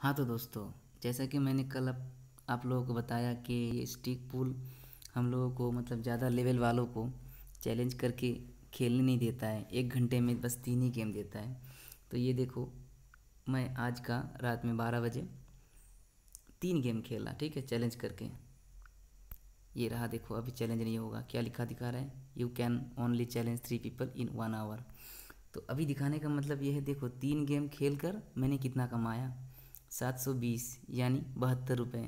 हाँ तो दोस्तों जैसा कि मैंने कल आप, आप लोगों को बताया कि ये स्टिक पुल हम लोगों को मतलब ज़्यादा लेवल वालों को चैलेंज करके खेलने नहीं देता है। एक घंटे में बस तीन ही गेम देता है। तो ये देखो मैं आज का रात में बारह बजे तीन गेम खेला ठीक है चैलेंज करके। ये रहा देखो अभी चैलेंज नहीं होगा। क्या लिखा दिखा रहा है? You can only challenge three people in one hour तो अभी दिखाने का मतलब ये है देखो तीन गेम खेल कर मैंने कितना कमाया। सात सौ बीस, यानी बहत्तर रुपये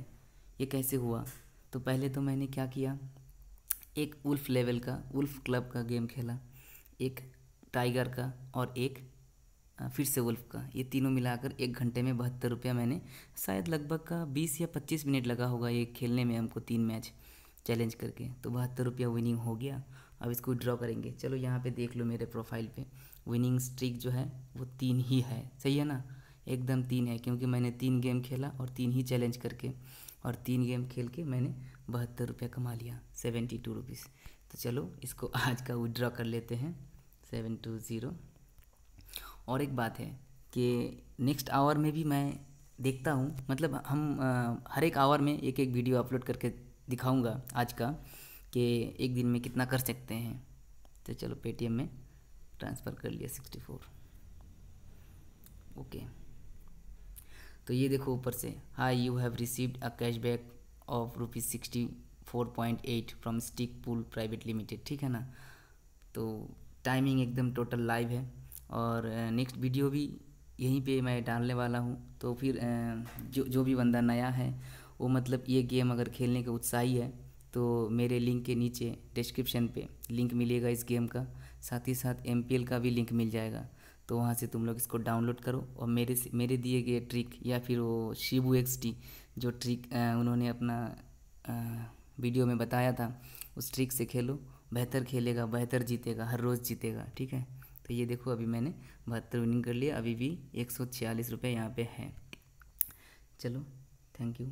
ये कैसे हुआ? तो पहले तो मैंने क्या किया? एक उल्फ लेवल का उल्फ क्लब का गेम खेला। एक टाइगर का और एक फिर से वुल्फ का। ये तीनों मिलाकर एक घंटे में बहत्तर रुपया मैंने, शायद लगभग का बीस या पच्चीस मिनट लगा होगा ये खेलने में हमको तीन मैच चैलेंज करके। तो बहत्तर रुपया विनिंग हो गया। अब इसको ड्रॉ करेंगे। चलो यहाँ पे देख लो मेरे प्रोफ़ाइल पे। विनिंग स्ट्रिक जो है, वो तीन ही है। सही है ना? एकदम तीन है क्योंकि मैंने तीन गेम खेला और तीन ही चैलेंज करके और तीन गेम खेल के मैंने बहत्तर रुपया कमा लिया सेवेंटी टू रुपीज़ तो चलो इसको आज का विड्रॉ कर लेते हैं सेवन टू ज़ीरो और एक बात है कि नेक्स्ट आवर में भी मैं देखता हूँ मतलब हम आ, हर एक आवर में एक एक वीडियो अपलोड करके दिखाऊँगा आज का कि एक दिन में कितना कर सकते हैं। तो चलो पेटीएम में ट्रांसफ़र कर लिया सिक्सटी फोर ओके तो ये देखो ऊपर से hi you have received a cashback of rupees sixty four point eight from stick pool private limited ठीक है ना? तो टाइमिंग एकदम टोटल लाइव है। और नेक्स्ट वीडियो भी यहीं पे मैं डालने वाला हूँ। तो फिर जो जो भी बंदा नया है, वो मतलब ये गेम अगर खेलने का उत्साही है तो मेरे लिंक के नीचे डिस्क्रिप्शन पे लिंक मिलेगा इस गेम का। साथ ही साथ MPL का भी लिंक मिल जाएगा। तो वहाँ से तुम लोग इसको डाउनलोड करो और मेरे से, मेरे दिए गए ट्रिक या फिर वो शिबू एक्स टी जो ट्रिक उन्होंने अपना वीडियो में बताया था, उस ट्रिक से खेलो। बेहतर खेलेगा, बेहतर जीतेगा, हर रोज़ जीतेगा, ठीक है? तो ये देखो अभी मैंने बहत्तर विनिंग कर लिया, अभी भी एक सौ छियालीस रुपये यहाँ पर है। चलो, थैंक यू।